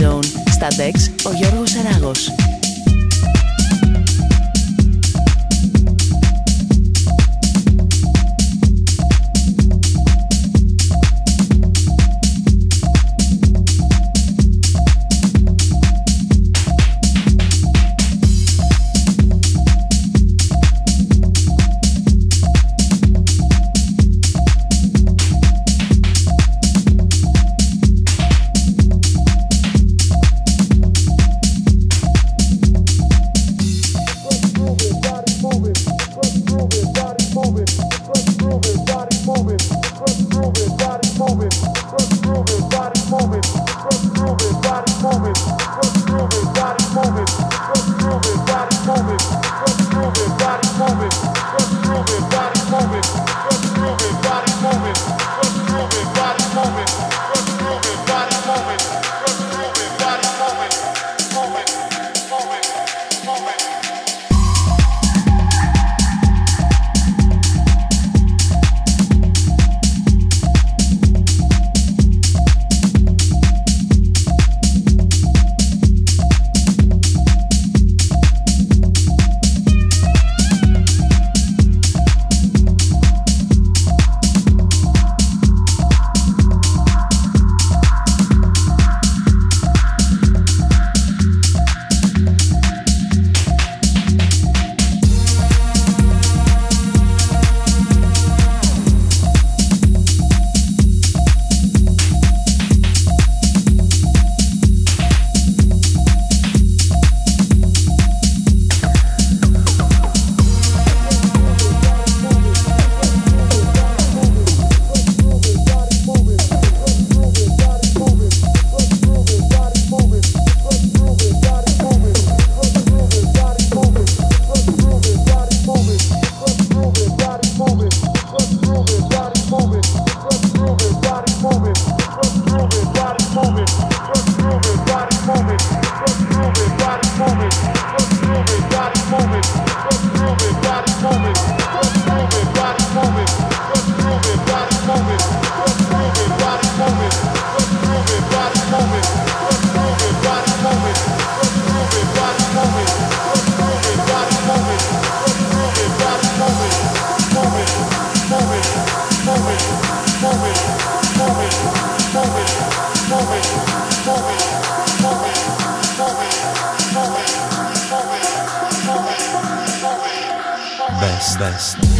Zone. Στα DEX, ο Γιώργος Αράγος. body moving. Best. best.